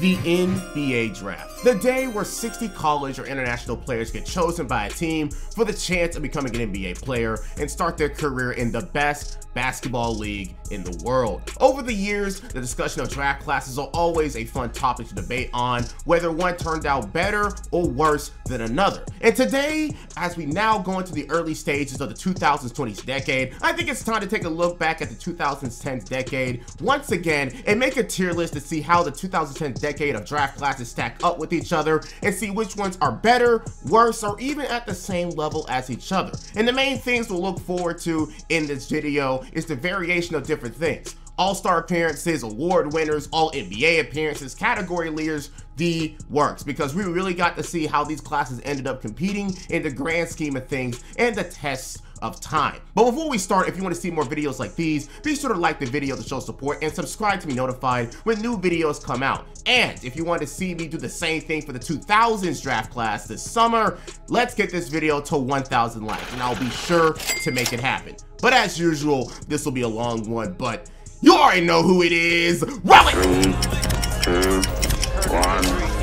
the NBA Draft, the day where 60 college or international players get chosen by a team for the chance of becoming an NBA player and start their career in the best basketball league in the world. Over the years, the discussion of draft classes are always a fun topic to debate on whether one turned out better or worse than another. And today, as we now go into the early stages of the 2020s decade, I think it's time to take a look back at the 2010s decade once again and make a tier list to see how the 2010 decade of draft classes stack up with each other and see which ones are better, worse, or even at the same level as each other. And the main things we'll look forward to in this video is the variation of different things. All-star appearances, award winners, all NBA appearances, category leaders, the works because we really got to see how these classes ended up competing in the grand scheme of things and the tests of time. But before we start, if you want to see more videos like these, be sure to like the video to show support and subscribe to be notified when new videos come out. And if you want to see me do the same thing for the 2000s draft class this summer, let's get this video to 1,000 likes and I'll be sure to make it happen. But as usual, this will be a long one, but you already know who it is. Roll! Three, two, one.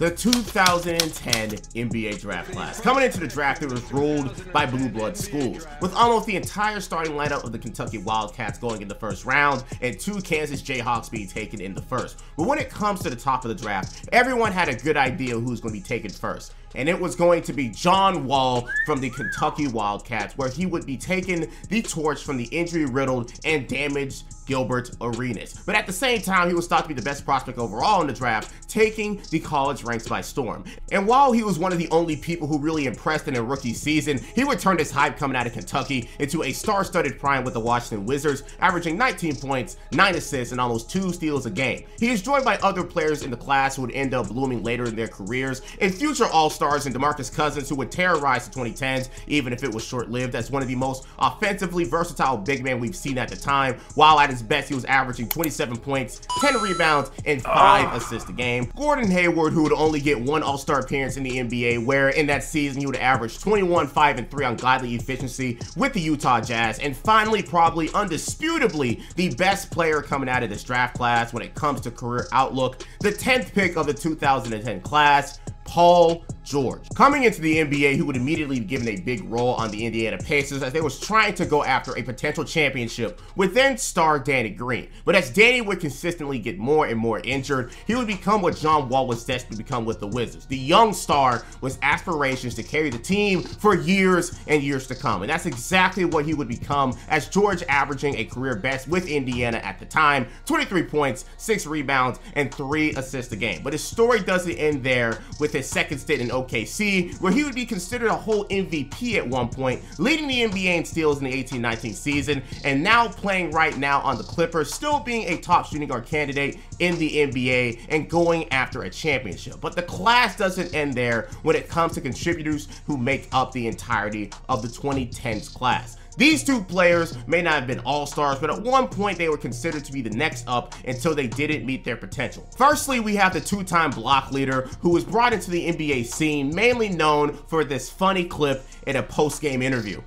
The 2010 NBA draft class. Coming into the draft, it was ruled by blue blood schools, with almost the entire starting lineup of the Kentucky Wildcats going in the first round and two Kansas Jayhawks being taken in the first. But when it comes to the top of the draft, everyone had a good idea who's going to be taken first and it was going to be John Wall from the Kentucky Wildcats, where he would be taking the torch from the injury-riddled and damaged Gilbert Arenas. But at the same time, he was thought to be the best prospect overall in the draft, taking the college ranks by storm. And while he was one of the only people who really impressed in a rookie season, he returned his hype coming out of Kentucky into a star-studded prime with the Washington Wizards, averaging 19 points, 9 assists, and almost 2 steals a game. He is joined by other players in the class who would end up blooming later in their careers, and future All-Stars and DeMarcus Cousins who would terrorize the 2010s, even if it was short-lived, as one of the most offensively versatile big men we've seen at the time, while at his best he was averaging 27 points, 10 rebounds, and 5 ah. assists a game. Gordon Hayward, who would only get one All-Star appearance in the NBA, where in that season he would average 21, 5, and 3 on godly efficiency with the Utah Jazz, and finally, probably undisputably, the best player coming out of this draft class when it comes to career outlook, the 10th pick of the 2010 class, Paul George. Coming into the NBA, he would immediately be given a big role on the Indiana Pacers as they was trying to go after a potential championship with then star Danny Green. But as Danny would consistently get more and more injured, he would become what John Wall was destined to become with the Wizards. The young star with aspirations to carry the team for years and years to come. And that's exactly what he would become as George averaging a career best with Indiana at the time, 23 points, 6 rebounds, and 3 assists a game. But his story doesn't end there with his second stint in OKC, where he would be considered a whole MVP at one point, leading the NBA in steals in the 18-19 season, and now playing right now on the Clippers, still being a top shooting guard candidate in the NBA and going after a championship. But the class doesn't end there when it comes to contributors who make up the entirety of the 2010s class. These two players may not have been all-stars, but at one point they were considered to be the next up until they didn't meet their potential. Firstly, we have the two-time block leader who was brought into the NBA scene, mainly known for this funny clip in a post-game interview.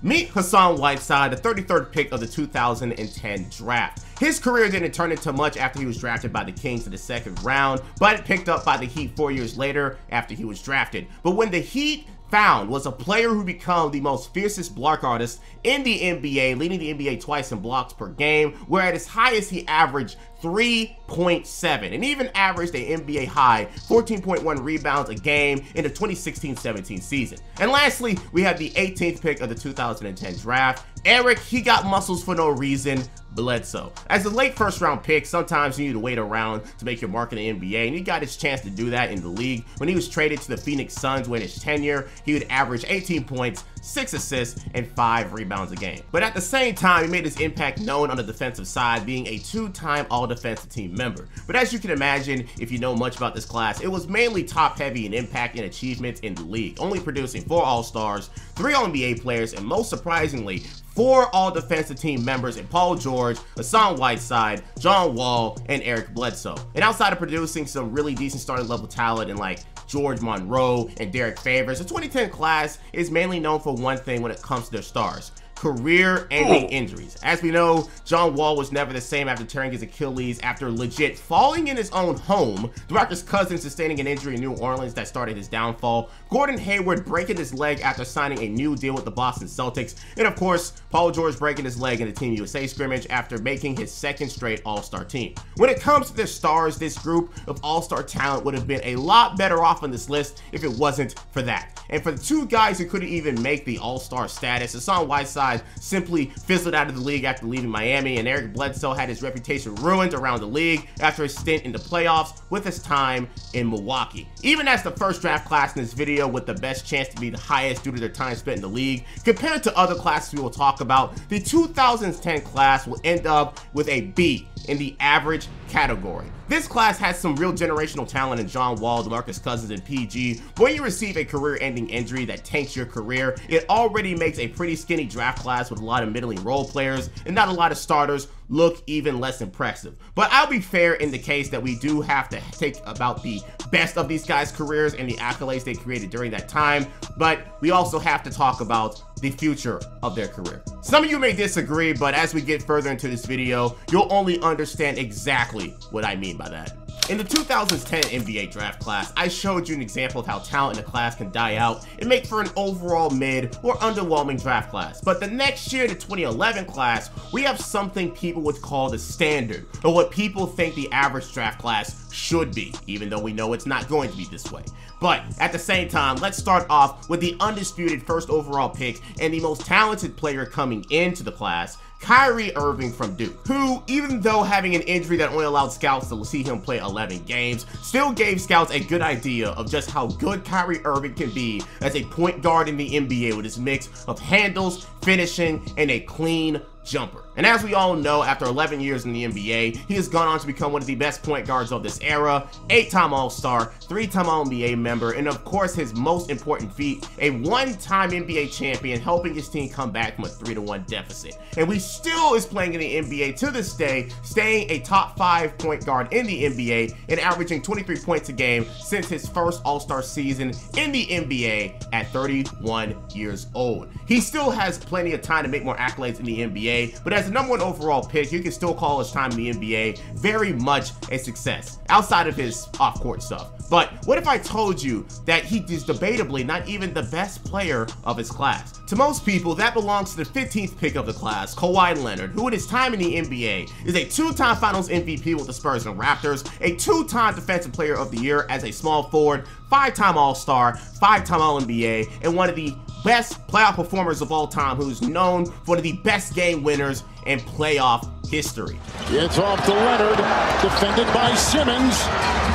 Meet Hassan Whiteside, the 33rd pick of the 2010 draft. His career didn't turn into much after he was drafted by the Kings in the second round, but it picked up by the Heat four years later after he was drafted. But when the Heat found was a player who became the most fiercest block artist in the NBA, leading the NBA twice in blocks per game, where at his highest he averaged 3.7 and even averaged a NBA high 14.1 rebounds a game in the 2016-17 season. And lastly, we have the 18th pick of the 2010 draft. Eric, he got muscles for no reason, Bledsoe. As a late first round pick, sometimes you need to wait around to make your mark in the NBA, and he got his chance to do that in the league. When he was traded to the Phoenix Suns when his tenure, he would average 18 points, 6 assists, and 5 rebounds a game. But at the same time, he made his impact known on the defensive side, being a two-time all-defensive team member. But as you can imagine, if you know much about this class, it was mainly top-heavy in impact and achievements in the league, only producing 4 All-Stars, 3 All-NBA players, and most surprisingly, four all defensive team members in Paul George, Hassan Whiteside, John Wall, and Eric Bledsoe. And outside of producing some really decent starting level talent and like George Monroe and Derrick Favors, the 2010 class is mainly known for one thing when it comes to their stars career-ending injuries. As we know, John Wall was never the same after tearing his Achilles after legit falling in his own home, DeMarcus Cousins sustaining an injury in New Orleans that started his downfall, Gordon Hayward breaking his leg after signing a new deal with the Boston Celtics, and of course, Paul George breaking his leg in the Team USA scrimmage after making his second straight All-Star team. When it comes to their stars, this group of All-Star talent would have been a lot better off on this list if it wasn't for that. And for the two guys who couldn't even make the All-Star status, Hassan Whiteside simply fizzled out of the league after leaving Miami, and Eric Bledsoe had his reputation ruined around the league after his stint in the playoffs with his time in Milwaukee. Even as the first draft class in this video with the best chance to be the highest due to their time spent in the league, compared to other classes we will talk about, the 2010 class will end up with a B in the average category. This class has some real generational talent in John Wall, DeMarcus Cousins, and PG. When you receive a career-ending injury that tanks your career, it already makes a pretty skinny draft class with a lot of middling role players and not a lot of starters look even less impressive. But I'll be fair in the case that we do have to take about the best of these guys' careers and the accolades they created during that time, but we also have to talk about the future of their career. Some of you may disagree, but as we get further into this video, you'll only understand exactly what I mean by that. In the 2010 NBA draft class, I showed you an example of how talent in a class can die out and make for an overall mid or underwhelming draft class. But the next year, the 2011 class, we have something people would call the standard, or what people think the average draft class should be, even though we know it's not going to be this way. But at the same time, let's start off with the undisputed first overall pick and the most talented player coming into the class, Kyrie Irving from Duke, who, even though having an injury that only allowed scouts to see him play 11 games, still gave scouts a good idea of just how good Kyrie Irving can be as a point guard in the NBA with his mix of handles, finishing, and a clean jumper. And as we all know, after 11 years in the NBA, he has gone on to become one of the best point guards of this era, eight-time All-Star, three-time All-NBA member, and of course his most important feat, a one-time NBA champion, helping his team come back from a 3-1 deficit. And we still is playing in the NBA to this day, staying a top five point guard in the NBA and averaging 23 points a game since his first All-Star season in the NBA at 31 years old. He still has plenty of time to make more accolades in the NBA, but as the number one overall pick, you can still call his time in the NBA very much a success, outside of his off-court stuff. But what if I told you that he is debatably not even the best player of his class? To most people, that belongs to the 15th pick of the class, Kawhi Leonard, who in his time in the NBA is a two-time Finals MVP with the Spurs and Raptors, a two-time Defensive Player of the Year as a small forward, five-time All-Star, five-time All-NBA, and one of the best playoff performers of all time who's known for one of the best game winners in playoff history. It's off to Leonard, defended by Simmons.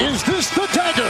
Is this the dagger?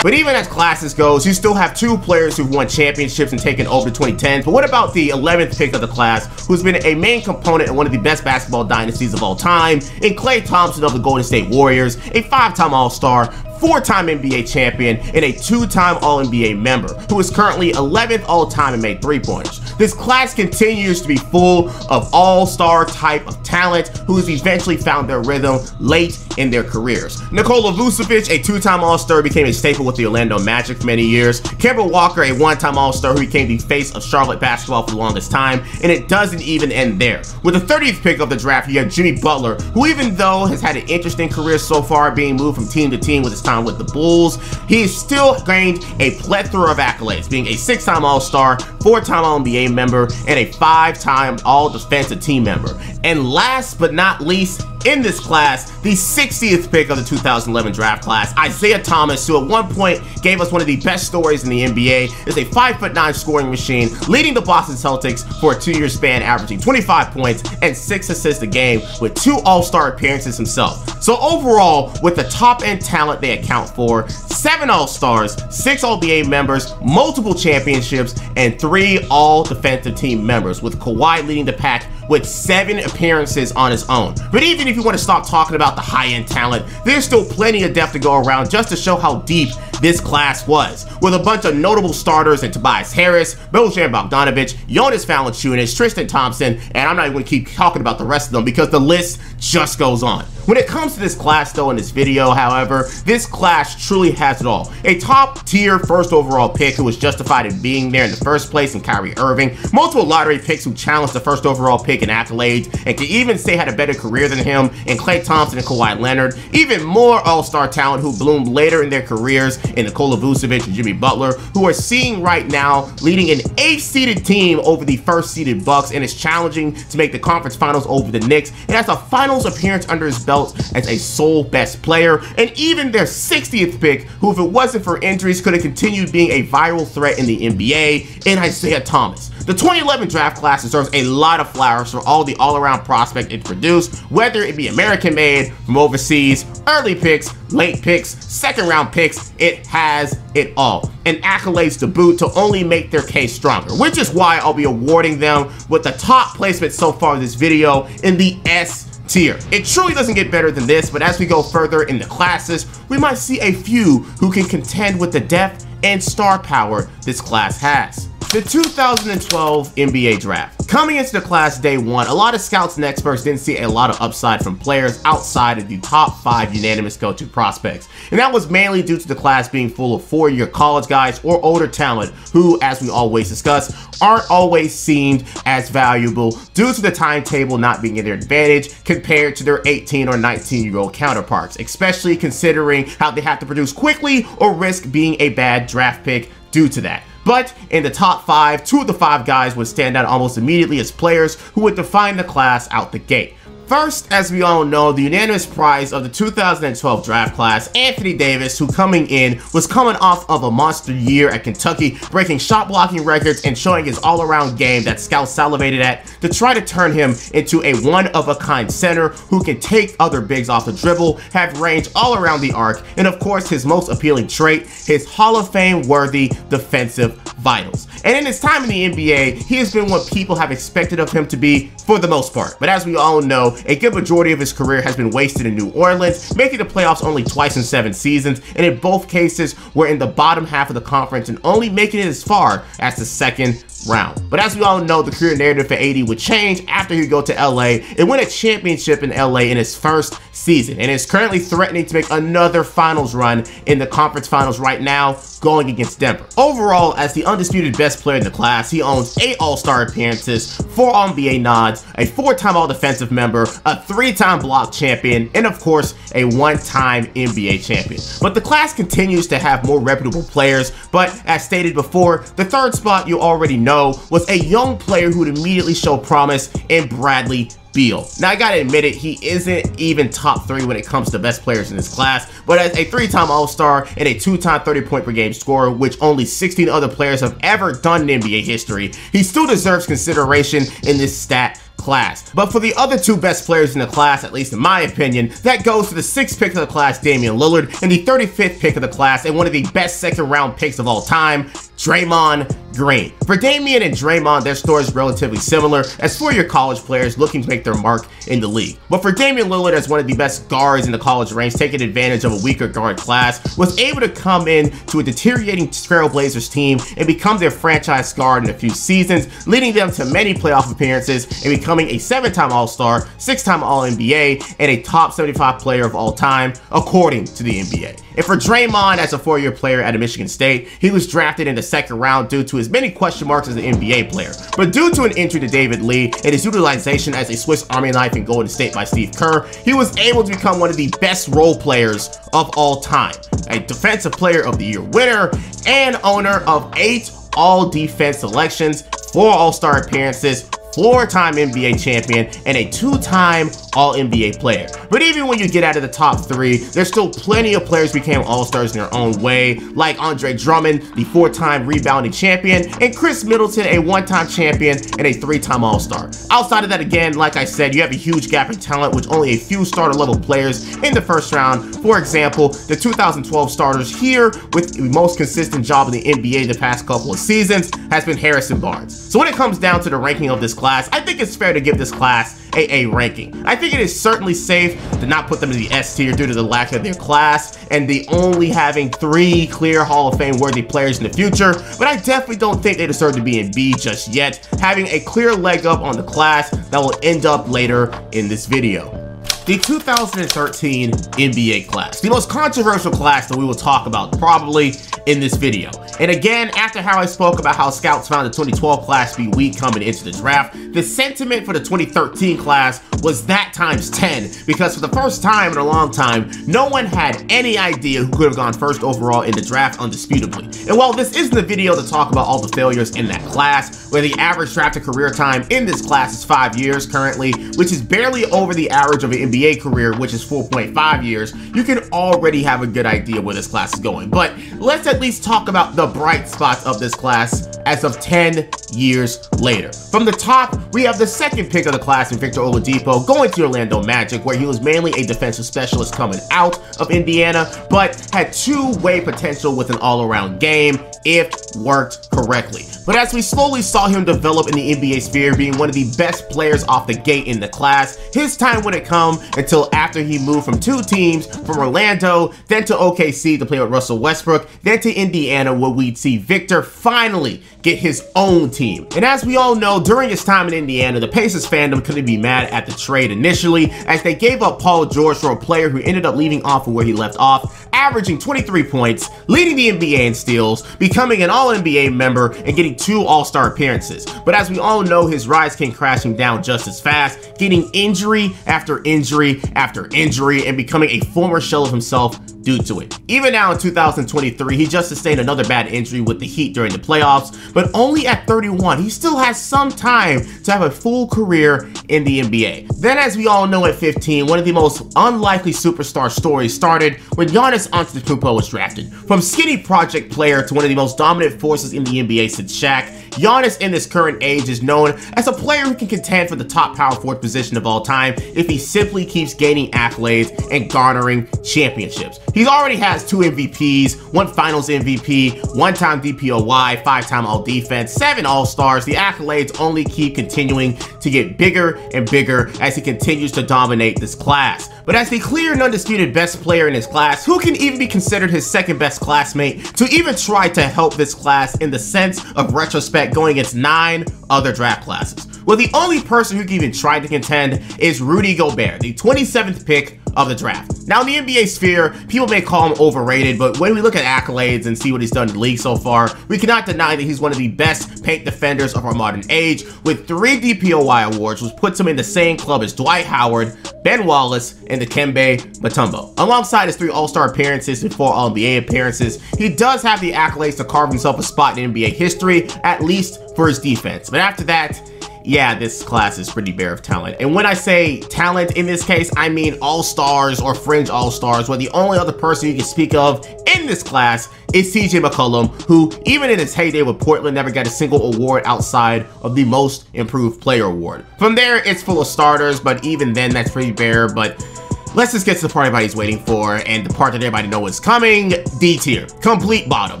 But even as classes goes, you still have two players who've won championships and taken over the 2010s. But what about the 11th pick of the class, who's been a main component in one of the best basketball dynasties of all time, in Klay Thompson of the Golden State Warriors, a five-time All-Star, four-time NBA champion, and a two-time All-NBA member, who is currently 11th all-time and made three-pointers. This class continues to be full of all-star type of talent who has eventually found their rhythm late in their careers. Nikola Vucevic, a two-time All-Star, became a staple with the Orlando Magic for many years. Kemba Walker, a one-time All-Star who became the face of Charlotte basketball for the longest time, and it doesn't even end there. With the 30th pick of the draft, you have Jimmy Butler, who even though has had an interesting career so far being moved from team to team with his time with the Bulls, he still gained a plethora of accolades, being a six-time All-Star, four-time All-NBA member, and a five-time All-Defensive Team member. And last but not least, in this class, the 60th pick of the 2011 draft class, Isaiah Thomas, who at one point gave us one of the best stories in the NBA, is a 5'9 scoring machine, leading the Boston Celtics for a two-year span, averaging 25 points and 6 assists a game with two All-Star appearances himself. So overall, with the top-end talent they account for, 7 All-Stars, 6 All-NBA members, multiple championships, and 3 All-Defensive Phantom team members, with Kawhi leading the pack with seven appearances on his own. But even if you want to stop talking about the high-end talent, there's still plenty of depth to go around just to show how deep this class was, with a bunch of notable starters in Tobias Harris, Bojan Bogdanovic, Jonas Valanciunas, Tristan Thompson, and I'm not even going to keep talking about the rest of them because the list just goes on. When it comes to this class though in this video, however, this class truly has it all. A top tier first overall pick who was justified in being there in the first place in Kyrie Irving, multiple lottery picks who challenged the first overall pick in accolades and can even say had a better career than him and Klay Thompson and Kawhi Leonard, even more all-star talent who bloomed later in their careers in Nikola Vucevic and Jimmy Butler, who are seeing right now leading an 8th-seeded team over the first-seeded Bucks and is challenging to make the conference finals over the Knicks and has a finals appearance under his belt as a sole best player, and even their 60th pick, who if it wasn't for injuries could have continued being a viral threat in the NBA, and Isaiah Thomas. The 2011 draft class deserves a lot of flowers for all the all-around prospect it produced, whether it be American-made, from overseas, early picks, late picks, second round picks, it has it all. And accolades to boot to only make their case stronger, which is why I'll be awarding them with the top placement so far in this video in the S tier. It truly doesn't get better than this, but as we go further in the classes, we might see a few who can contend with the depth and star power this class has. The 2012 NBA Draft. Coming into the class day one, a lot of scouts and experts didn't see a lot of upside from players outside of the top five unanimous go-to prospects. And that was mainly due to the class being full of four-year college guys or older talent who, as we always discuss, aren't always seemed as valuable due to the timetable not being in their advantage compared to their 18 or 19 year old counterparts, especially considering how they have to produce quickly or risk being a bad draft pick due to that. But in the top five, two of the five guys would stand out almost immediately as players who would define the class out the gate. First, as we all know, the unanimous prize of the 2012 draft class, Anthony Davis, who coming in was coming off of a monster year at Kentucky, breaking shot blocking records and showing his all-around game that scouts salivated at to try to turn him into a one-of-a-kind center who can take other bigs off the dribble, have range all around the arc, and of course his most appealing trait, his Hall of Fame worthy defensive vitals. And in his time in the NBA, he has been what people have expected of him to be for the most part. But as we all know, a good majority of his career has been wasted in New Orleans, making the playoffs only twice in seven seasons, and in both cases were in the bottom half of the conference and only making it as far as the second round. But as we all know, the career narrative for AD would change after he would go to LA and win a championship in LA in his first season, and is currently threatening to make another finals run in the conference finals right now, going against Denver. Overall, as the undisputed best player in the class, he owns 8 All-Star appearances, 4 NBA nods, a 4-time All-Defensive member, a 3-time block champion, and of course, a 1-time NBA champion. But the class continues to have more reputable players, but as stated before, the third spot you already know was a young player who would immediately show promise in Bradley Beal. Now I gotta admit it, he isn't even top three when it comes to best players in this class, but as a three-time All-Star and a two-time 30-point per game scorer, which only 16 other players have ever done in NBA history, he still deserves consideration in this stat class. But for the other two best players in the class, at least in my opinion, that goes to the 6th pick of the class, Damian Lillard, and the 35th pick of the class, and one of the best second round picks of all time, Draymond Green. For Damian and Draymond, their story is relatively similar as for your college players looking to make their mark in the league. But for Damian Lillard as one of the best guards in the college ranks, taking advantage of a weaker guard class, was able to come in to a deteriorating Trailblazers team and become their franchise guard in a few seasons, leading them to many playoff appearances and becoming a seven-time All-Star, six-time All-NBA, and a top 75 player of all time, according to the NBA. And for Draymond as a four-year player at Michigan State, he was drafted in the second round due to his many question marks as an NBA player. But due to an injury to David Lee and his utilization as a Swiss Army knife in Golden State by Steve Kerr, he was able to become one of the best role players of all time. A defensive player of the year winner and owner of eight all-defense selections, four all-star appearances, four-time NBA champion, and a two-time All-NBA player. But even when you get out of the top three, there's still plenty of players who became All-Stars in their own way, like Andre Drummond, the four-time rebounding champion, and Khris Middleton, a one-time champion and a three-time All-Star. Outside of that, again, like I said, you have a huge gap in talent with only a few starter-level players in the first round. For example, the 2012 starters here with the most consistent job in the NBA the past couple of seasons has been Harrison Barnes. So when it comes down to the ranking of this class, I think it's fair to give this class a A ranking. I think it is certainly safe to not put them in the S tier due to the lack of their class and the only having three clear Hall of Fame worthy players in the future, but I definitely don't think they deserve to be in B just yet, having a clear leg up on the class that will end up later in this video the 2013 NBA class, the most controversial class that we will talk about probably in this video. And again, after how I spoke about how scouts found the 2012 class to be weak coming into the draft, the sentiment for the 2013 class was that times 10 because for the first time in a long time, no one had any idea who could have gone first overall in the draft undisputably. And while this isn't the video to talk about all the failures in that class, where the average drafted career time in this class is 5 years currently, which is barely over the average of an NBA career, which is 4.5 years, you can already have a good idea where this class is going. But let's at least talk about the bright spots of this class as of 10 years later. From the top, we have the second pick of the class in Victor Oladipo going to Orlando Magic, where he was mainly a defensive specialist coming out of Indiana, but had two-way potential with an all-around game if worked correctly. But as we slowly saw him develop in the NBA sphere, being one of the best players off the gate in the class, his time wouldn't come until after he moved from two teams, from Orlando, then to OKC to play with Russell Westbrook, then to Indiana where we'd see Victor finally get his own team. And as we all know, during his time in Indiana, the Pacers fandom couldn't be mad at the trade initially, as they gave up Paul George for a player who ended up leaving off of where he left off, averaging 23 points, leading the NBA in steals, becoming an All-NBA member, and getting two All-Star appearances. But as we all know, his rise came crashing down just as fast, getting injury after injury after injury, and becoming a former shell of himself due to it. Even now in 2023, he just sustained another bad injury with the Heat during the playoffs, but only at 31, he still has some time to have a full career in the NBA. Then as we all know at 15, one of the most unlikely superstar stories started when Giannis Antetokounmpo was drafted. From skinny project player to one of the most dominant forces in the NBA since Shaq, Giannis in this current age is known as a player who can contend for the top power forward position of all time if he simply keeps gaining accolades and garnering championships. He already has two MVPs, one finals MVP, one-time DPOY, five-time all-defense, seven all-stars. The accolades only keep continuing to get bigger and bigger as he continues to dominate this class. But as the clear and undisputed best player in his class, who can even be considered his second best classmate to even try to help this class in the sense of retrospect going against nine other draft classes? Well, the only person who can even try to contend is Rudy Gobert, the 27th pick of the draft. Now, in the NBA sphere, people may call him overrated, but when we look at accolades and see what he's done in the league so far, we cannot deny that he's one of the best paint defenders of our modern age, with three DPOY awards, which puts him in the same club as Dwight Howard, Ben Wallace, and Dikembe Mutombo. Alongside his three All-Star appearances and four All-NBA appearances, he does have the accolades to carve himself a spot in NBA history, at least for his defense. But after that, yeah, this class is pretty bare of talent. And when I say talent in this case, I mean all-stars or fringe all-stars, where the only other person you can speak of in this class is CJ McCollum, who even in his heyday with Portland never got a single award outside of the most improved player award. From there, it's full of starters, but even then that's pretty bare, but Let's just get to the part everybody's waiting for, and the part that everybody knows is coming, D tier. Complete bottom.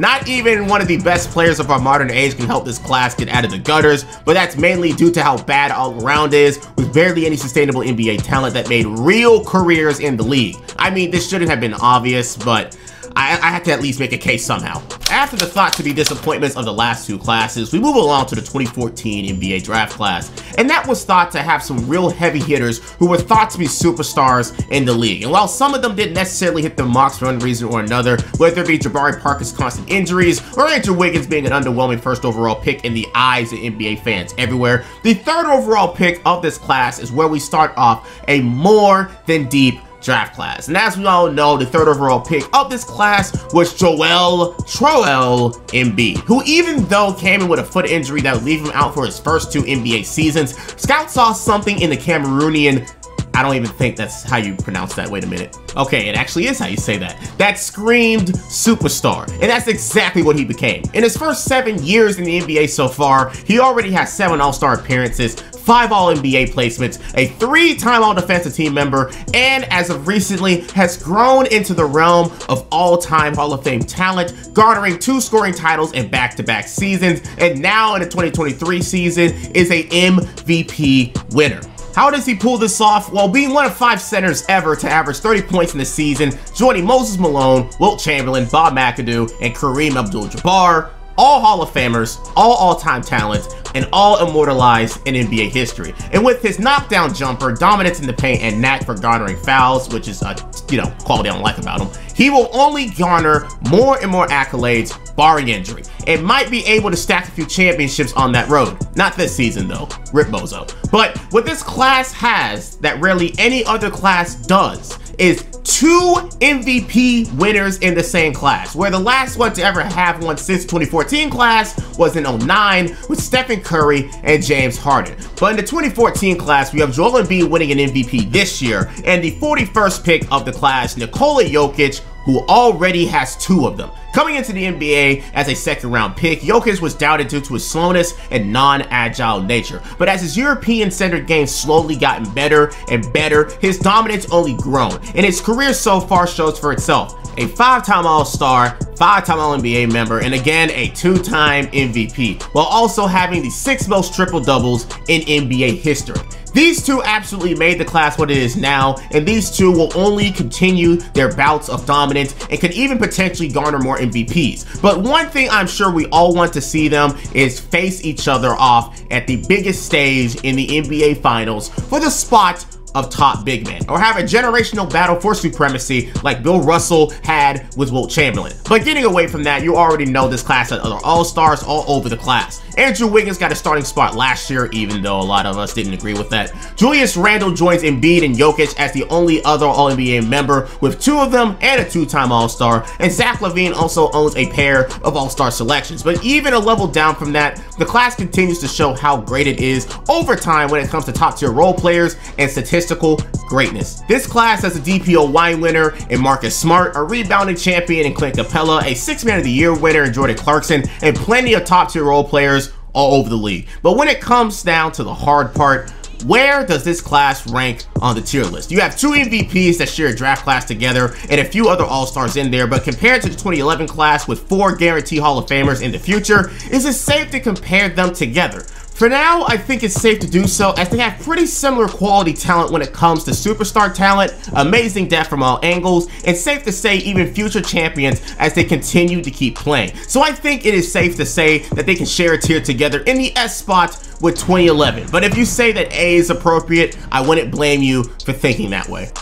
Not even one of the best players of our modern age can help this class get out of the gutters, but that's mainly due to how bad all around is, with barely any sustainable NBA talent that made real careers in the league. I mean, this shouldn't have been obvious, but I, I had to at least make a case somehow. After the thought to be disappointments of the last two classes, we move along to the 2014 NBA draft class, and that was thought to have some real heavy hitters who were thought to be superstars in the league. And while some of them didn't necessarily hit the marks for one reason or another, whether it be Jabari Parker's constant injuries or Andrew Wiggins being an underwhelming first overall pick in the eyes of NBA fans everywhere, the third overall pick of this class is where we start off a more than deep draft class. And as we all know, the third overall pick of this class was Joel Troel Embiid, who even though came in with a foot injury that would leave him out for his first two NBA seasons, scouts saw something in the Cameroonian I don't even think that's how you pronounce that. Wait a minute. Okay, it actually is how you say that. That screamed superstar. And that's exactly what he became. In his first seven years in the NBA so far, he already has seven All-Star appearances, five All NBA placements, a three-time All Defensive Team member, and as of recently has grown into the realm of all-time Hall of Fame talent, garnering two scoring titles in back-to-back seasons, and now in the 2023 season is a MVP winner. How does he pull this off? Well, being one of five centers ever to average 30 points in the season, joining Moses Malone, Wilt Chamberlain, Bob McAdoo, and Kareem Abdul-Jabbar, all Hall of Famers, all all-time talents, and all immortalized in NBA history. And with his knockdown jumper, dominance in the paint, and knack for garnering fouls, which is a you know quality I don't like about him, he will only garner more and more accolades, barring injury, and might be able to stack a few championships on that road. Not this season though, Rip Bozo. But what this class has that rarely any other class does is two MVP winners in the same class, where the last one to ever have one since 2014 class was in 09 with Stephen Curry and James Harden. But in the 2014 class, we have Joel Embiid winning an MVP this year, and the 41st pick of the class, Nikola Jokic, who already has two of them. Coming into the NBA as a second round pick, Jokic was doubted due to his slowness and non-agile nature. But as his European-centered game slowly gotten better and better, his dominance only grown, and his career so far shows for itself. A five-time All-Star, five-time All-NBA member, and again, a two-time MVP, while also having the sixth most triple-doubles in NBA history. These two absolutely made the class what it is now, and these two will only continue their bouts of dominance and can even potentially garner more MVPs. But one thing I'm sure we all want to see them is face each other off at the biggest stage in the NBA Finals for the spot of top big men, or have a generational battle for supremacy like Bill Russell had with Wilt Chamberlain. But getting away from that, you already know this class had other all-stars all over the class. Andrew Wiggins got a starting spot last year, even though a lot of us didn't agree with that. Julius Randle joins Embiid and Jokic as the only other All-NBA member, with two of them and a two-time All-Star, and Zach LaVine also owns a pair of All-Star selections. But even a level down from that, the class continues to show how great it is over time when it comes to top-tier role players and statistical greatness. This class has a DPOY winner in Marcus Smart, a rebounding champion in Clint Capela, a Six Man of the Year winner in Jordan Clarkson, and plenty of top-tier role players all over the league. But when it comes down to the hard part, where does this class rank on the tier list? You have two MVPs that share a draft class together and a few other All-Stars in there, but compared to the 2011 class with four guaranteed Hall of Famers in the future, is it safe to compare them together? For now, I think it's safe to do so as they have pretty similar quality talent when it comes to superstar talent, amazing depth from all angles, and safe to say even future champions as they continue to keep playing. So I think it is safe to say that they can share a tier together in the S spot with 2011. But if you say that A is appropriate, I wouldn't blame you for thinking that way.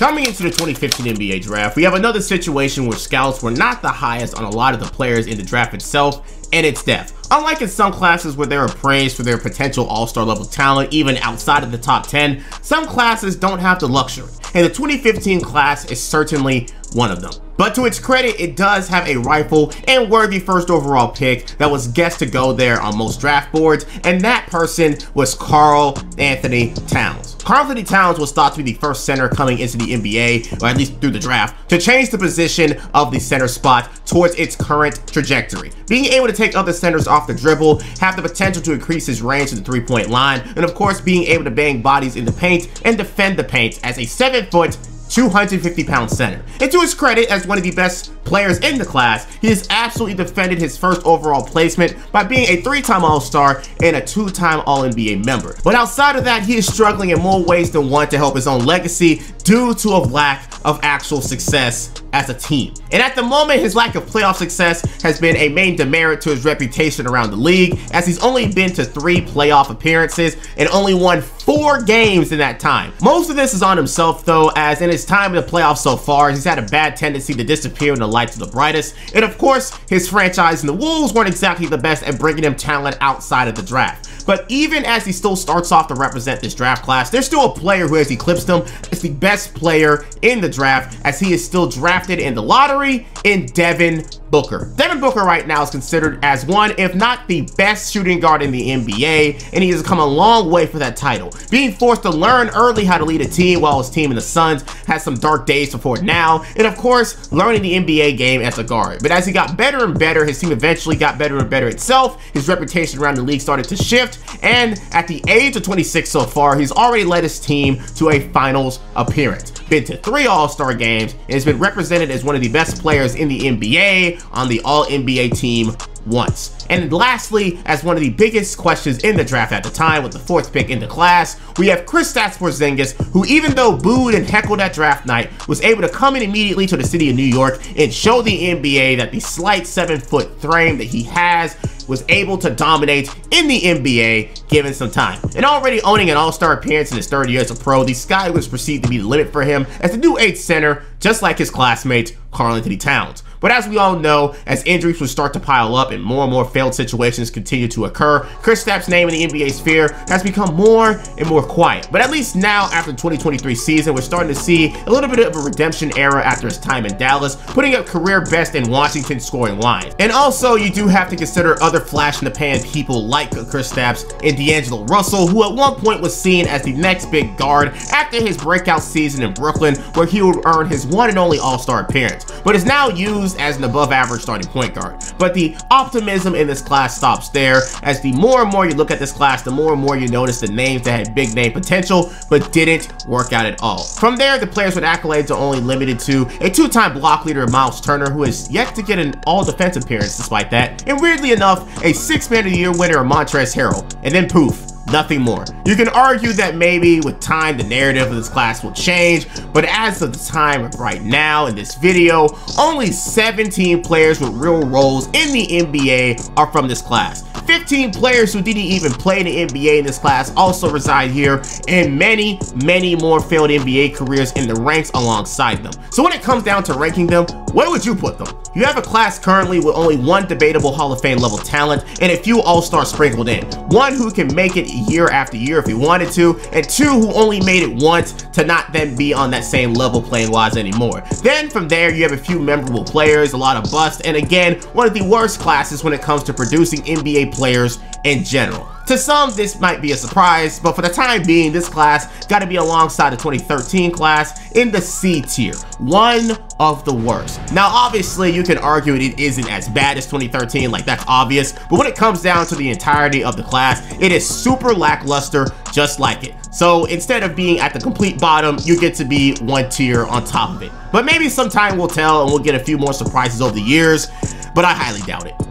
Coming into the 2015 NBA draft, we have another situation where scouts were not the highest on a lot of the players in the draft itself and its depth. Unlike in some classes where they are appraised for their potential all-star level talent even outside of the top 10, some classes don't have the luxury, and the 2015 class is certainly one of them. But to its credit, it does have a rifle and worthy first overall pick that was guessed to go there on most draft boards, and that person was Karl Anthony Towns. Karl Anthony Towns was thought to be the first center coming into the NBA, or at least through the draft, to change the position of the center spot towards its current trajectory. Being able to take other centers off the dribble, have the potential to increase his range to the three-point line, and of course being able to bang bodies in the paint and defend the paint as a 7-foot 250 pound center. And to his credit, as one of the best players in the class, he has absolutely defended his first overall placement by being a three-time All-Star and a two-time All-NBA member. But outside of that, he is struggling in more ways than one to help his own legacy due to a lack of actual success as a team. And at the moment, his lack of playoff success has been a main demerit to his reputation around the league, as he's only been to three playoff appearances and only won four games in that time. Most of this is on himself though, as in his time in the playoffs so far, he's had a bad tendency to disappear in the lights of the brightest. And of course, his franchise and the Wolves weren't exactly the best at bringing him talent outside of the draft. But even as he still starts off to represent this draft class, there's still a player who has eclipsed him as the best player in the draft as he is still drafted in the lottery in Devin Booker. Devin Booker right now is considered as one, if not the best shooting guard in the NBA, and he has come a long way for that title. Being forced to learn early how to lead a team while his team in the Suns had some dark days before now, and of course, learning the NBA game as a guard. But as he got better and better, his team eventually got better and better itself, his reputation around the league started to shift, and at the age of 26 so far, he's already led his team to a finals appearance. Been to three All-Star games, and has been represented as one of the best players in the NBA on the All-NBA team once. And lastly, as one of the biggest questions in the draft at the time with the fourth pick in the class, we have Kristaps Porzingis, who even though booed and heckled at draft night, was able to come in immediately to the city of New York and show the NBA that the slight seven foot frame that he has was able to dominate in the NBA given some time. And already owning an all-star appearance in his third year as a pro, the sky was perceived to be the limit for him as the new eighth center, just like his classmate Karl-Anthony Towns. But as we all know, as injuries would start to pile up and more and more failed situations continue to occur, Kristaps' name in the NBA sphere has become more and more quiet. But at least now, after the 2023 season, we're starting to see a little bit of a redemption era after his time in Dallas, putting up career best in Washington scoring lines. And also, you do have to consider other flash-in-the-pan people like Kristaps and D'Angelo Russell, who at one point was seen as the next big guard after his breakout season in Brooklyn, where he would earn his one and only All-Star appearance, but is now used used as an above average starting point guard. But the optimism in this class stops there, as the more and more you look at this class, the more and more you notice the names that had big name potential, but didn't work out at all. From there, the players with accolades are only limited to a two-time block leader, Miles Turner, who has yet to get an all-defense appearance despite that, and weirdly enough, a six-man of the year winner, Montrezl Harrell, and then poof, nothing more. You can argue that maybe with time the narrative of this class will change, but as of the time of right now in this video, only 17 players with real roles in the NBA are from this class. 15 players who didn't even play in the NBA in this class also reside here, and many, many more failed NBA careers in the ranks alongside them. So when it comes down to ranking them, where would you put them? You have a class currently with only one debatable Hall of Fame level talent and a few all-stars sprinkled in. One who can make it year after year if he wanted to, and two who only made it once to not then be on that same level playing wise anymore. Then from there, you have a few memorable players, a lot of busts, and again, one of the worst classes when it comes to producing NBA players in general. To some, this might be a surprise, but for the time being, this class got to be alongside the 2013 class in the C tier, one of the worst. Now, obviously, you can argue it isn't as bad as 2013, like that's obvious, but when it comes down to the entirety of the class, it is super lackluster, just like it. So instead of being at the complete bottom, you get to be one tier on top of it. But maybe sometime we'll tell and we'll get a few more surprises over the years, but I highly doubt it.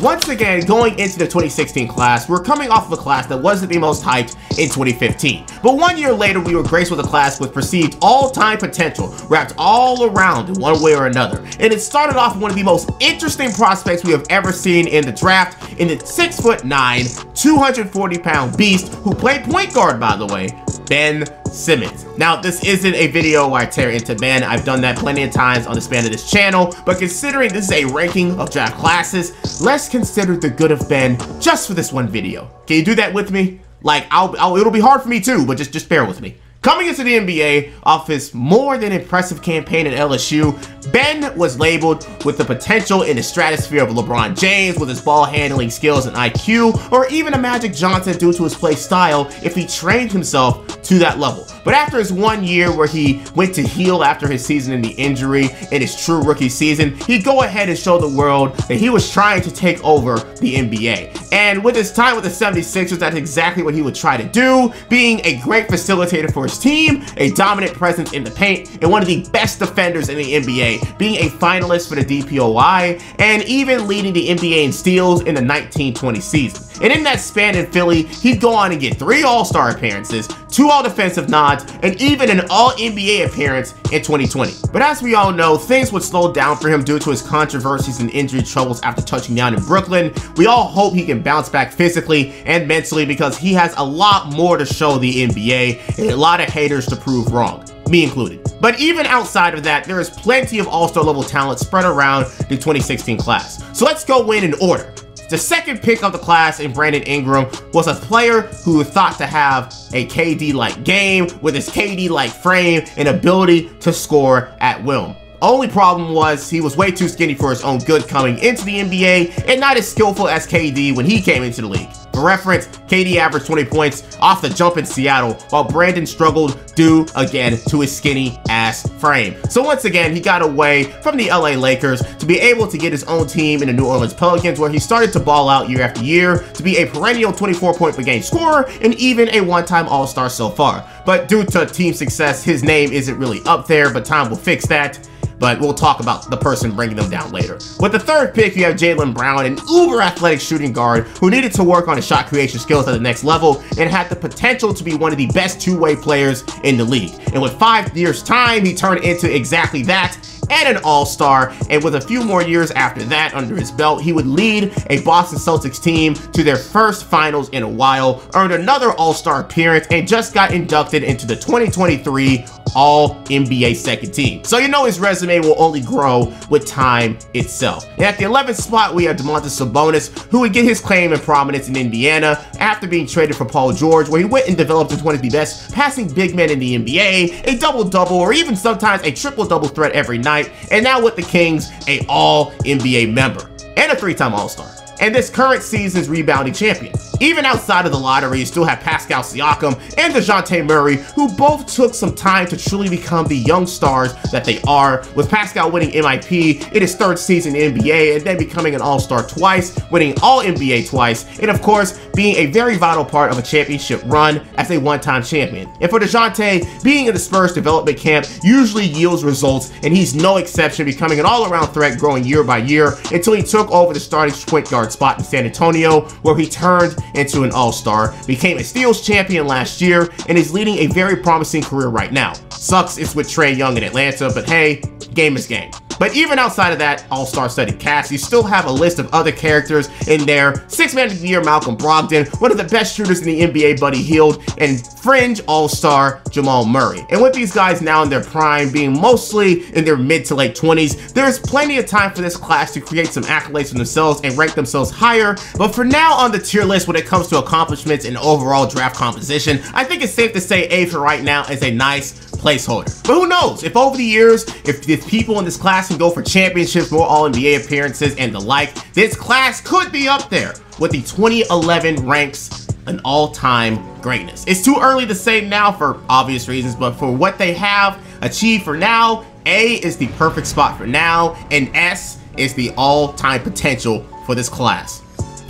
Once again, going into the 2016 class, we're coming off of a class that wasn't the most hyped in 2015. But one year later, we were graced with a class with perceived all-time potential wrapped all around in one way or another. And it started off one of the most interesting prospects we have ever seen in the draft in the 6'9", 240-pound beast who played point guard, by the way, Ben Simmons. Now, this isn't a video where I tear into Ben. I've done that plenty of times on the span of this channel, but considering this is a ranking of draft classes, let's consider the good of Ben just for this one video. Can you do that with me? Like, I'll, I'll it'll be hard for me too, but just, just bear with me. Coming into the NBA off his more than impressive campaign at LSU, Ben was labeled with the potential in the stratosphere of LeBron James with his ball handling skills and IQ, or even a Magic Johnson due to his play style if he trained himself to that level. But after his one year where he went to heal after his season in the injury in his true rookie season, he'd go ahead and show the world that he was trying to take over the NBA. And with his time with the 76ers, that's exactly what he would try to do, being a great facilitator for his team, a dominant presence in the paint, and one of the best defenders in the NBA, being a finalist for the DPOY, and even leading the NBA in steals in the 1920 season. And in that span in Philly, he'd go on and get three All-Star appearances, two All-Defensive nods, and even an All-NBA appearance in 2020. But as we all know, things would slow down for him due to his controversies and injury troubles after touching down in Brooklyn. We all hope he can bounce back physically and mentally because he has a lot more to show the NBA and a lot of haters to prove wrong me included. But even outside of that, there is plenty of all-star level talent spread around the 2016 class. So let's go in in order. The second pick of the class in Brandon Ingram was a player who was thought to have a KD-like game with his KD-like frame and ability to score at will. Only problem was he was way too skinny for his own good coming into the NBA and not as skillful as KD when he came into the league. For reference, KD averaged 20 points off the jump in Seattle, while Brandon struggled due again to his skinny ass frame. So once again, he got away from the LA Lakers to be able to get his own team in the New Orleans Pelicans, where he started to ball out year after year to be a perennial 24 point per game scorer and even a one-time All-Star so far. But due to team success, his name isn't really up there, but time will fix that but we'll talk about the person bringing them down later. With the third pick, you have Jaylen Brown, an uber athletic shooting guard who needed to work on his shot creation skills at the next level and had the potential to be one of the best two-way players in the league. And with five years time, he turned into exactly that and an all-star, and with a few more years after that under his belt, he would lead a Boston Celtics team to their first finals in a while, earned another all-star appearance, and just got inducted into the 2023 all NBA second team. So you know his resume will only grow with time itself. And at the 11th spot, we have Domantas Sabonis, who would get his claim and prominence in Indiana after being traded for Paul George, where he went and developed into one of the best passing big men in the NBA, a double-double, or even sometimes a triple-double threat every night, and now with the Kings, a all-NBA member, and a three-time All-Star and this current season's rebounding champion. Even outside of the lottery, you still have Pascal Siakam and DeJounte Murray, who both took some time to truly become the young stars that they are, with Pascal winning MIP in his third season in NBA and then becoming an All-Star twice, winning All-NBA twice, and of course, being a very vital part of a championship run as a one-time champion. And for DeJounte, being in the Spurs development camp usually yields results, and he's no exception, becoming an all-around threat growing year by year until he took over the starting point guard spot in San Antonio, where he turned into an all-star, became a steals champion last year, and is leading a very promising career right now. Sucks it's with Trae Young in Atlanta, but hey, game is game. But even outside of that all-star studded cast, you still have a list of other characters in there. Six-man of the year Malcolm Brogdon, one of the best shooters in the NBA, Buddy Hield, and fringe all-star Jamal Murray. And with these guys now in their prime, being mostly in their mid to late 20s, there's plenty of time for this class to create some accolades for themselves and rank themselves higher. But for now on the tier list when it comes to accomplishments and overall draft composition, I think it's safe to say A for right now is a nice placeholder. But who knows? If over the years, if, if people in this class can go for championships, more All-NBA appearances, and the like, this class could be up there with the 2011 ranks an all-time greatness. It's too early to say now for obvious reasons, but for what they have achieved for now, A is the perfect spot for now, and S is the all-time potential for this class.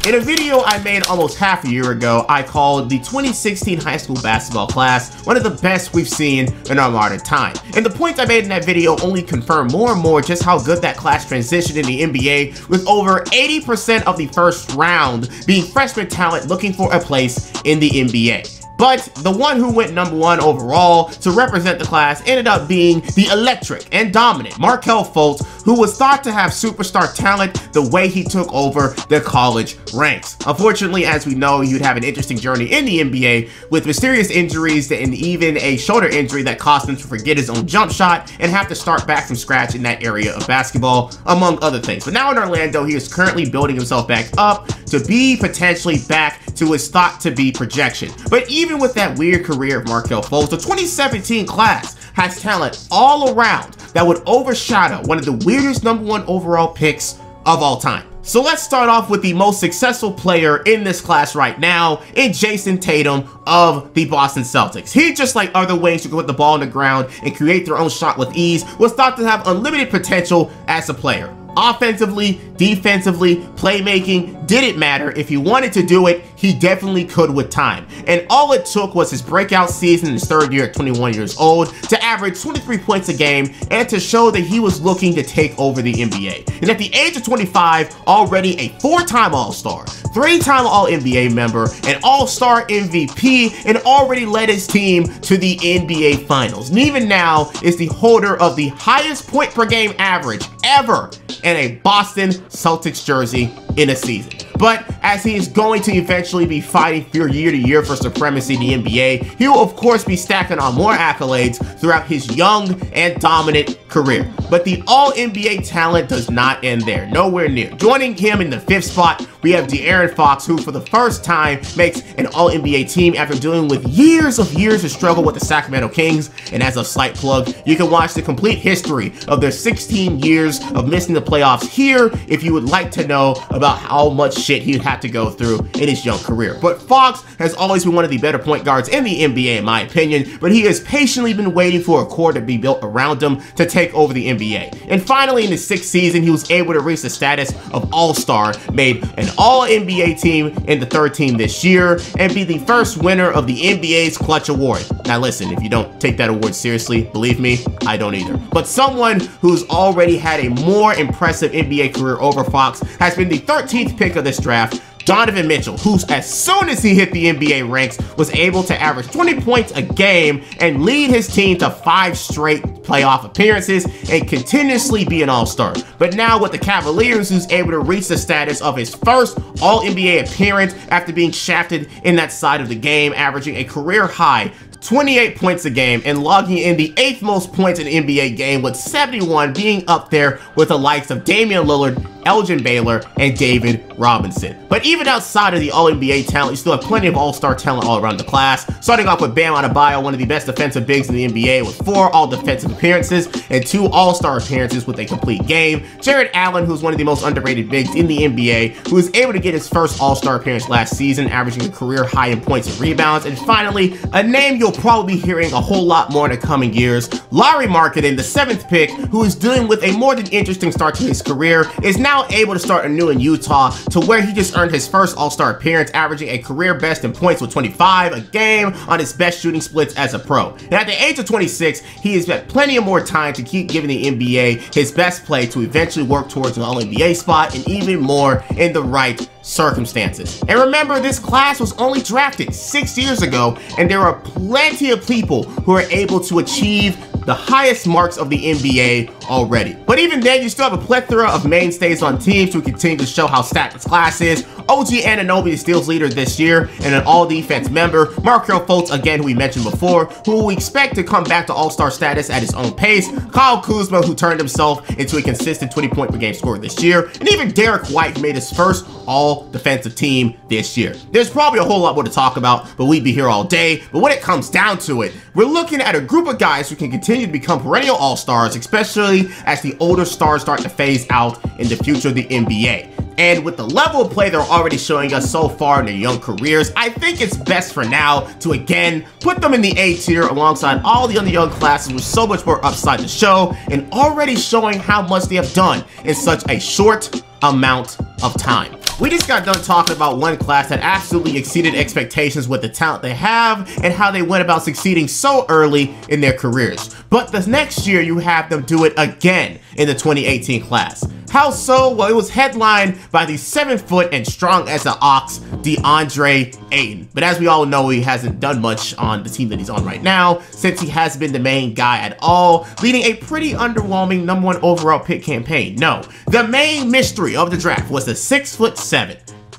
In a video I made almost half a year ago, I called the 2016 high school basketball class one of the best we've seen in our modern time. And the points I made in that video only confirm more and more just how good that class transitioned in the NBA, with over 80% of the first round being freshman talent looking for a place in the NBA. But the one who went number one overall to represent the class ended up being the electric and dominant Markelle Fultz, who was thought to have superstar talent the way he took over the college ranks. Unfortunately, as we know, he'd have an interesting journey in the NBA with mysterious injuries and even a shoulder injury that caused him to forget his own jump shot and have to start back from scratch in that area of basketball, among other things. But now in Orlando, he is currently building himself back up to be potentially back to his thought to be projection. But even with that weird career of Markelle Fultz, the 2017 class has talent all around that would overshadow one of the weirdest number one overall picks of all time. So let's start off with the most successful player in this class right now, in Jayson Tatum of the Boston Celtics. He, just like other wings who can put the ball on the ground and create their own shot with ease, was thought to have unlimited potential as a player offensively, defensively, playmaking, didn't matter. If he wanted to do it, he definitely could with time. And all it took was his breakout season in his third year at 21 years old to average 23 points a game and to show that he was looking to take over the NBA. And at the age of 25, already a four-time All-Star, three-time All-NBA member, an All-Star MVP, and already led his team to the NBA Finals. Even now is the holder of the highest point per game average ever in a Boston Celtics jersey in a season. But as he is going to eventually be fighting for year to year for supremacy in the NBA, he will of course be stacking on more accolades throughout his young and dominant career. But the all-NBA talent does not end there, nowhere near. Joining him in the fifth spot, we have De'Aaron Fox, who for the first time makes an All-NBA team after dealing with years of years of struggle with the Sacramento Kings. And as a slight plug, you can watch the complete history of their 16 years of missing the playoffs here if you would like to know about how much shit he had to go through in his young career. But Fox has always been one of the better point guards in the NBA in my opinion, but he has patiently been waiting for a core to be built around him to take over the NBA. And finally in his sixth season, he was able to reach the status of All-Star, made an All-NBA team in the third team this year, and be the first winner of the NBA's Clutch Award. Now listen, if you don't take that award seriously, believe me, I don't either. But someone who's already had a more impressive NBA career over Fox has been the 13th pick of this draft, Donovan Mitchell, who as soon as he hit the NBA ranks, was able to average 20 points a game and lead his team to five straight playoff appearances and continuously be an all-star. But now with the Cavaliers, who's able to reach the status of his first All-NBA appearance after being shafted in that side of the game, averaging a career high 28 points a game and logging in the eighth most points in NBA game with 71 being up there with the likes of Damian Lillard, Elgin Baylor, and David Robinson. But even outside of the All-NBA talent, you still have plenty of All-Star talent all around the class. Starting off with Bam Adebayo, one of the best defensive bigs in the NBA with four All-Defensive appearances and two All-Star appearances with a complete game. Jarrett Allen, who's one of the most underrated bigs in the NBA, who was able to get his first All-Star appearance last season, averaging a career high in points and rebounds. And finally, a name you'll probably be hearing a whole lot more in the coming years, Lauri Markkanen, the seventh pick, who is dealing with a more than interesting start to his career, is now able to start anew in Utah to where he just earned his first All-Star appearance, averaging a career best in points with 25 a game on his best shooting splits as a pro. And at the age of 26, he has got plenty of more time to keep giving the NBA his best play to eventually work towards an All-NBA spot and even more in the right circumstances. And remember, this class was only drafted six years ago, and there are plenty of people who are able to achieve the highest marks of the NBA already. But even then, you still have a plethora of mainstays on teams who continue to show how stacked this class is. OG Anunoby is steals leader this year and an all-defense member. Markelle Fultz, again, who we mentioned before, who we expect to come back to all-star status at his own pace. Kyle Kuzma, who turned himself into a consistent 20-point per game scorer this year. And even Derrick White made his first all-defensive team this year. There's probably a whole lot more to talk about, but we'd be here all day. But when it comes down to it, we're looking at a group of guys who can continue to become perennial all-stars, especially as the older stars start to phase out in the future of the NBA. And with the level of play they're already showing us so far in their young careers, I think it's best for now to again put them in the A tier alongside all the other young classes with so much more upside to show and already showing how much they have done in such a short amount of time. We just got done talking about one class that absolutely exceeded expectations with the talent they have and how they went about succeeding so early in their careers. But the next year you have them do it again in the 2018 class. How so? Well, it was headlined by the seven foot and strong as an ox, DeAndre Ayton. But as we all know, he hasn't done much on the team that he's on right now, since he hasn't been the main guy at all, leading a pretty underwhelming number one overall pick campaign. No, the main mystery of the draft was the six foot seven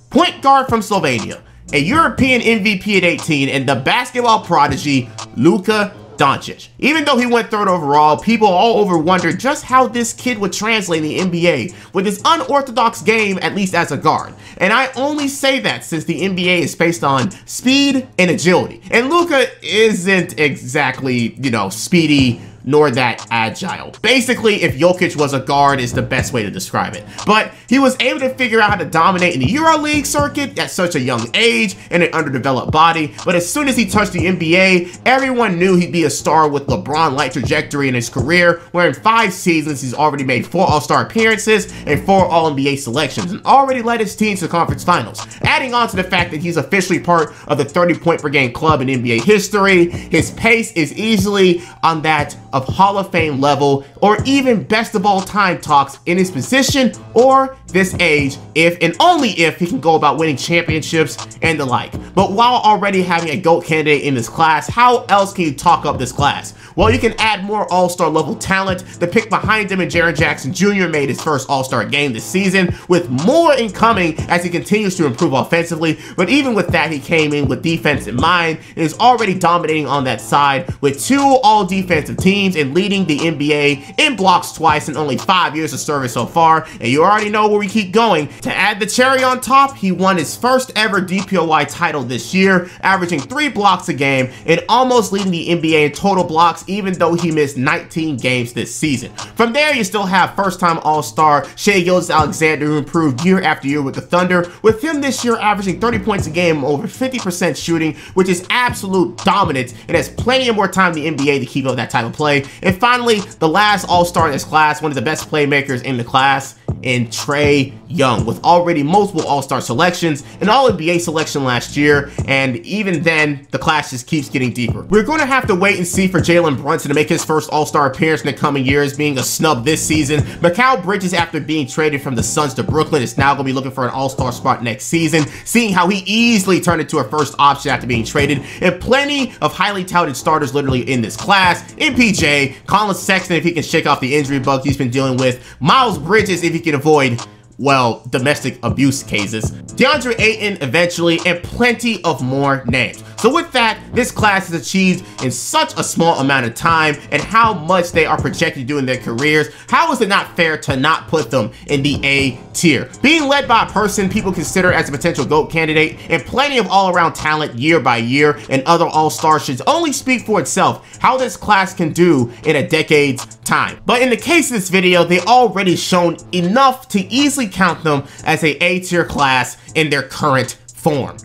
point guard from Slovenia, a European MVP at 18, and the basketball prodigy, Luka Doncic. Even though he went third overall, people all over wondered just how this kid would translate in the NBA with his unorthodox game, at least as a guard. And I only say that since the NBA is based on speed and agility. And Luka isn't exactly, you know, speedy nor that agile. Basically, if Jokic was a guard is the best way to describe it. But he was able to figure out how to dominate in the EuroLeague circuit at such a young age and an underdeveloped body. But as soon as he touched the NBA, everyone knew he'd be a star with LeBron-like trajectory in his career, where in five seasons he's already made four All-Star appearances and four All-NBA selections, and already led his team to conference finals. Adding on to the fact that he's officially part of the 30-point per game club in NBA history, his pace is easily on that of Hall of Fame level or even best of all time talks in his position or this age if and only if he can go about winning championships and the like. But while already having a GOAT candidate in this class, how else can you talk up this class? Well, you can add more all-star level talent. The pick behind him and Jaren Jackson Jr. made his first all-star game this season with more incoming as he continues to improve offensively. But even with that, he came in with defense in mind and is already dominating on that side with two all-defensive teams teams and leading the NBA in blocks twice in only five years of service so far. And you already know where we keep going. To add the cherry on top, he won his first ever DPOY title this year, averaging three blocks a game and almost leading the NBA in total blocks, even though he missed 19 games this season. From there, you still have first-time All-Star Shai Gilgeous-Alexander, who improved year after year with the Thunder, with him this year averaging 30 points a game, over 50% shooting, which is absolute dominance, and has plenty of more time in the NBA to keep up that type of play. And finally, the last All-Star in this class, one of the best playmakers in the class, in Trae Young, with already multiple All-Star selections, an All-NBA selection last year, and even then, the class just keeps getting deeper. We're going to have to wait and see for Jalen Brunson to make his first All-Star appearance in the coming years, being a snub this season. Mikal Bridges, after being traded from the Suns to Brooklyn, is now going to be looking for an All-Star spot next season, seeing how he easily turned into a first option after being traded, and plenty of highly touted starters literally in this class. MPJ, Collin Sexton if he can shake off the injury bug he's been dealing with, Miles Bridges if he can avoid well, domestic abuse cases, DeAndre Ayton eventually, and plenty of more names. So with that, this class has achieved in such a small amount of time and how much they are projected to do in their careers, how is it not fair to not put them in the A tier? Being led by a person people consider as a potential GOAT candidate and plenty of all-around talent year by year and other all-stars should only speak for itself how this class can do in a decade's time. But in the case of this video, they already shown enough to easily count them as a A tier class in their current form.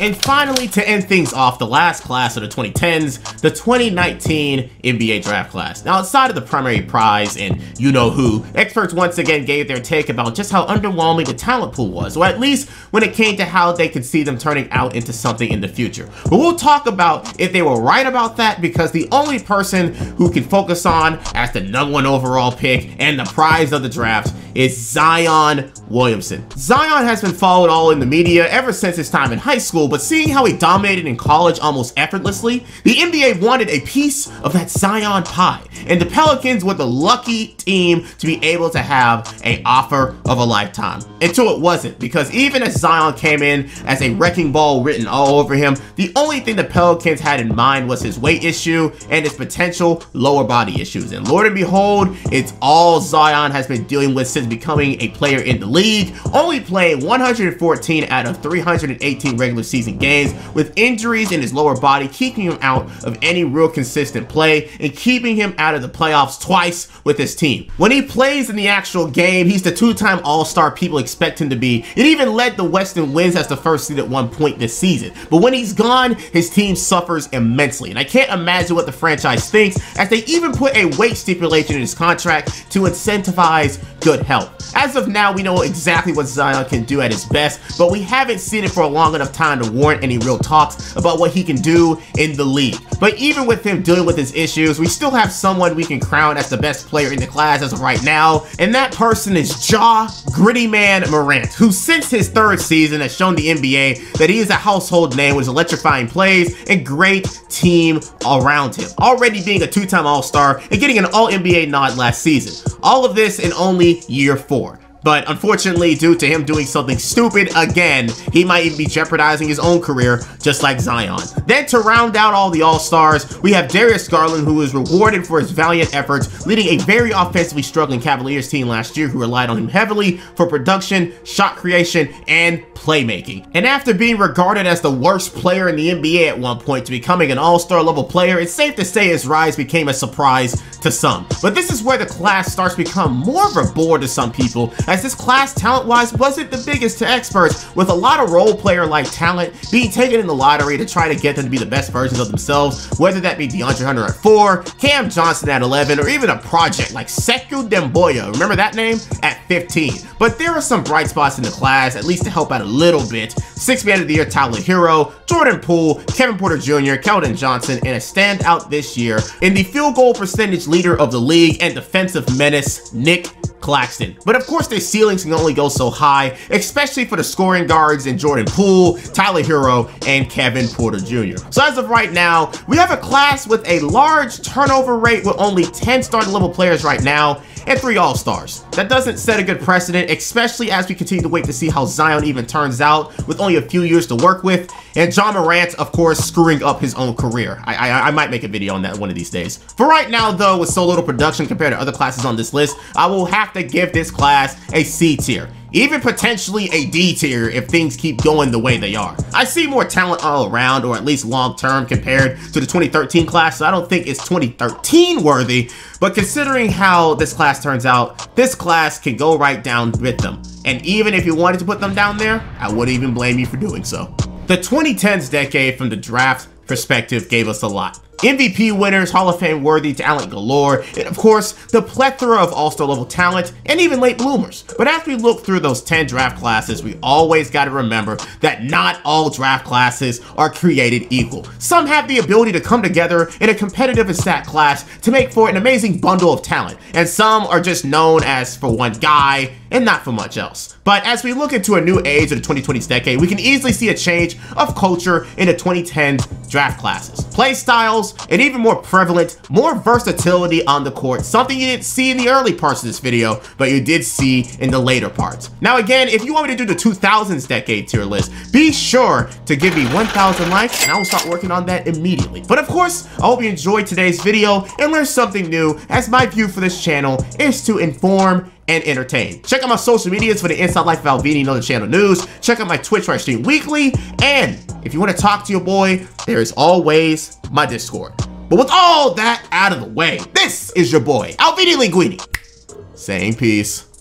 And finally, to end things off, the last class of the 2010s, the 2019 NBA draft class. Now, outside of the primary prize and you know who, experts once again gave their take about just how underwhelming the talent pool was, or at least when it came to how they could see them turning out into something in the future. But we'll talk about if they were right about that because the only person who can focus on as the number one overall pick and the prize of the draft is Zion Williamson. Zion has been followed all in the media ever since his time in high school, but seeing how he dominated in college almost effortlessly, the NBA wanted a piece of that Zion pie, and the Pelicans were the lucky team to be able to have a offer of a lifetime. Until it wasn't, because even as Zion came in as a wrecking ball written all over him, the only thing the Pelicans had in mind was his weight issue and his potential lower body issues. And Lord and behold, it's all Zion has been dealing with since becoming a player in the league, only playing 114 out of 318 regular season games, with injuries in his lower body keeping him out of any real consistent play and keeping him out of the playoffs twice with his team. When he plays in the actual game, he's the two-time All-Star people expect him to be. It even led the Western wins as the first seed at one point this season. But when he's gone, his team suffers immensely. And I can't imagine what the franchise thinks as they even put a weight stipulation in his contract to incentivize good health. As of now, we know exactly what Zion can do at his best, but we haven't seen it for a long enough time to warrant any real talks about what he can do in the league. But even with him dealing with his issues, we still have someone we can crown as the best player in the class as of right now, and that person is Ja Gritty Man Morant, who since his third season has shown the NBA that he is a household name with electrifying plays and great team around him, already being a two-time All-Star and getting an All-NBA nod last season. All of this in only year four. But unfortunately, due to him doing something stupid again, he might even be jeopardizing his own career, just like Zion. Then to round out all the All-Stars, we have Darius Garland, who was rewarded for his valiant efforts, leading a very offensively struggling Cavaliers team last year who relied on him heavily for production, shot creation, and playmaking. And after being regarded as the worst player in the NBA at one point to becoming an All-Star level player, it's safe to say his rise became a surprise to some. But this is where the class starts to become more of a bore to some people, as this class talent-wise wasn't the biggest to experts, with a lot of role player-like talent being taken in the lottery to try to get them to be the best versions of themselves, whether that be DeAndre Hunter at 4, Cam Johnson at 11, or even a project like Sekou Doumbouya, remember that name? At 15. But there are some bright spots in the class, at least to help out a little bit. Six Man of the Year Tyler Herro, Jordan Poole, Kevin Porter Jr., Keldon Johnson, and a standout this year in the field goal percentage leader of the league and defensive menace, Nick Claxton. But of course, ceilings can only go so high, especially for the scoring guards in Jordan Poole, Tyler Herro, and Kevin Porter Jr. So as of right now, we have a class with a large turnover rate with only 10 starting level players right now, and three All-Stars. That doesn't set a good precedent, especially as we continue to wait to see how Zion even turns out with only a few years to work with. And John Morant, of course, screwing up his own career. I, I, I might make a video on that one of these days. For right now, though, with so little production compared to other classes on this list, I will have to give this class a C tier even potentially a D tier if things keep going the way they are. I see more talent all around, or at least long term compared to the 2013 class, so I don't think it's 2013 worthy, but considering how this class turns out, this class can go right down with them. And even if you wanted to put them down there, I wouldn't even blame you for doing so. The 2010s decade from the draft perspective gave us a lot. MVP winners, Hall of Fame worthy talent galore, and of course, the plethora of all-star level talent, and even late bloomers. But as we look through those 10 draft classes, we always gotta remember that not all draft classes are created equal. Some have the ability to come together in a competitive and stacked class to make for an amazing bundle of talent, and some are just known as for one guy and not for much else. But as we look into a new age of the 2020s decade, we can easily see a change of culture in the 2010 draft classes. Play styles, and even more prevalent, more versatility on the court, something you didn't see in the early parts of this video, but you did see in the later parts. Now again, if you want me to do the 2000s decade tier list, be sure to give me 1,000 likes, and I will start working on that immediately. But of course, I hope you enjoyed today's video and learned something new, as my view for this channel is to inform and entertain. Check out my social medias for the Inside Life of Alvini and other channel news. Check out my Twitch where I stream weekly. And if you want to talk to your boy, there is always my Discord. But with all that out of the way, this is your boy, Alvini Linguine, saying peace.